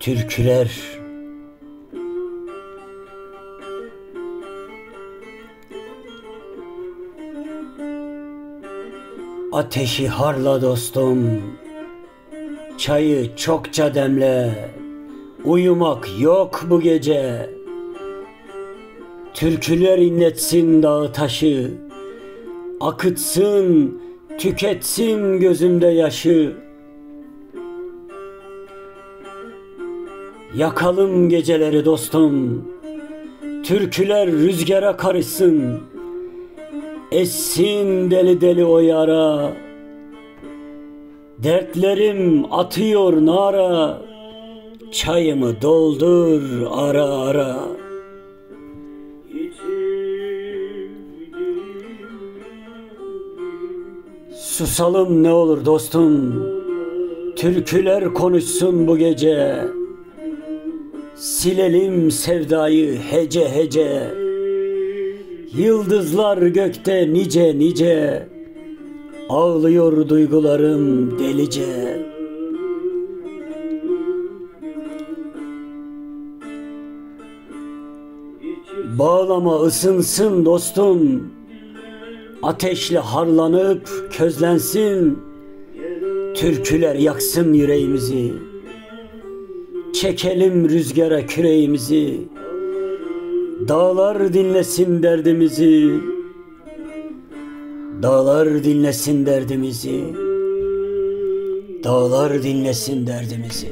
Türküler. Ateşi harla dostum. Çayı çokça demle. Uyumak yok bu gece. Türküler inletsin dağı taşı. Akıtsın, tüketsin gözümde yaşı. Yakalım geceleri dostum Türküler rüzgara karışsın. Essin deli deli o yara. Dertlerim atıyor nara Çayımı doldur ara ara Susalım ne olur dostum. Türküler konuşsun bu gece. Silelim sevdayı hece hece. Yıldızlar gökte nice nice. Ağlıyor duygularım delice. Bağlama ısınsın dostum Ateşle harlanıp közlensin Türküler yaksın yüreğimizi. Çekelim rüzgara küreğimizi Dağlar dinlesin derdimizi. Dağlar dinlesin derdimizi Dağlar dinlesin derdimizi